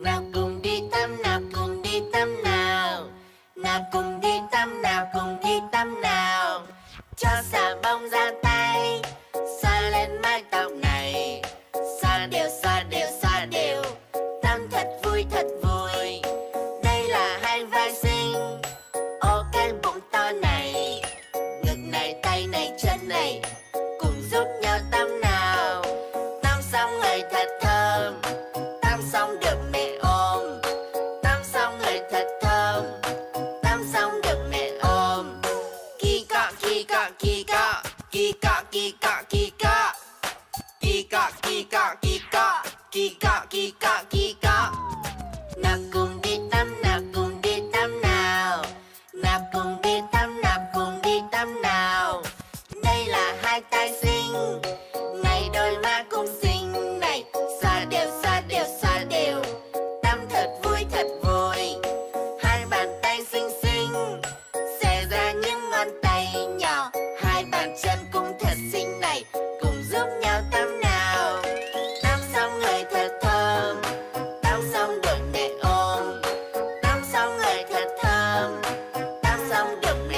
nào cùng đi tắm, nào cùng đi tắm nào. Nào cùng đi tắm, nào cùng đi tắm nào. Cho xà bông ra tay, xoa lên mái tóc này. Xoa đều xoa đều xoa đều. Tắm thật vui thật vui. Đây là hai vai xinh ô, cái bụng to này. Ngực này, tay này, chân này. Cùng giúp nhau tắm nào. Tắm xong người thật thơm. Tắm xong được Kika, Kika, Kika, Kika. Kika, Kika, Kika, Kika, Kika, Kika. Nào cùng đi tắm, nào cùng đi tắm nào. Nào cùng đi tắm, nào cùng đi tắm nào. Đây là hai tay sinh này đôi mắt trong đầm